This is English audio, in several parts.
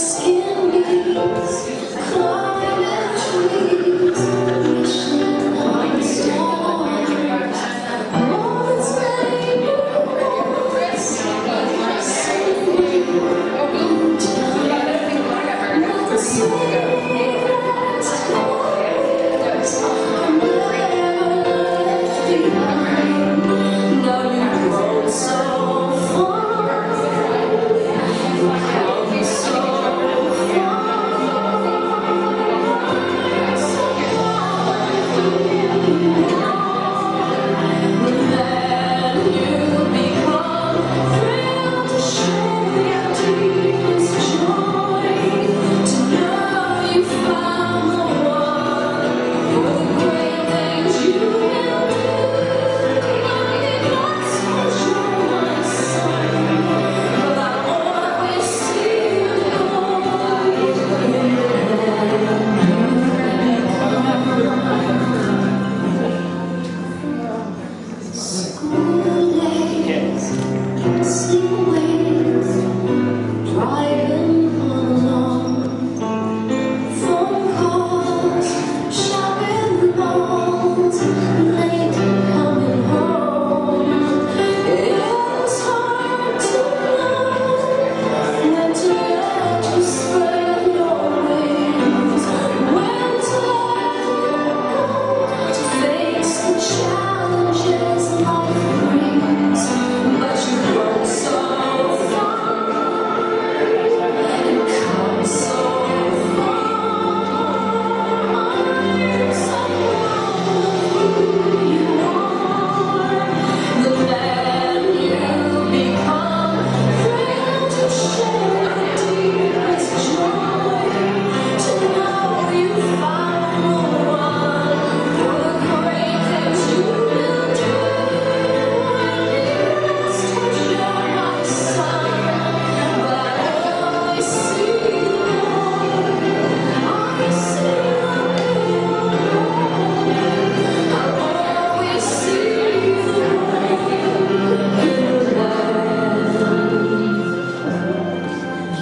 skin.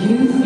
youth